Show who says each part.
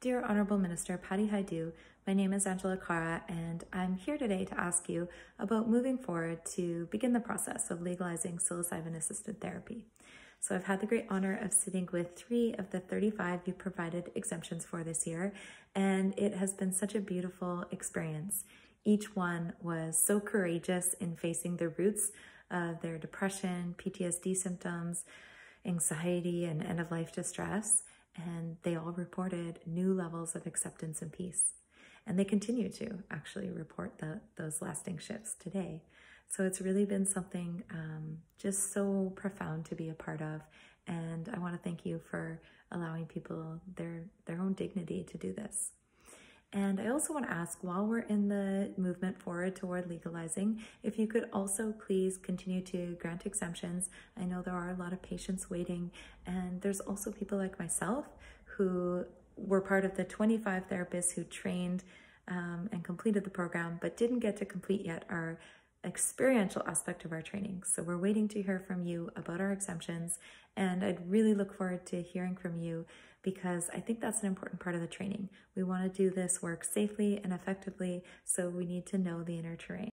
Speaker 1: Dear Honorable Minister Patty Hajdu, my name is Angela Cara, and I'm here today to ask you about moving forward to begin the process of legalizing psilocybin assisted therapy. So, I've had the great honor of sitting with three of the 35 you provided exemptions for this year, and it has been such a beautiful experience. Each one was so courageous in facing the roots of their depression, PTSD symptoms, anxiety, and end of life distress and they all reported new levels of acceptance and peace. And they continue to actually report the, those lasting shifts today. So it's really been something um, just so profound to be a part of. And I want to thank you for allowing people their, their own dignity to do this. And I also want to ask while we're in the movement forward toward legalizing, if you could also please continue to grant exemptions. I know there are a lot of patients waiting, and there's also people like myself who were part of the 25 therapists who trained um, and completed the program but didn't get to complete yet our experiential aspect of our training. So we're waiting to hear from you about our exemptions, and I'd really look forward to hearing from you because I think that's an important part of the training. We want to do this work safely and effectively, so we need to know the inner terrain.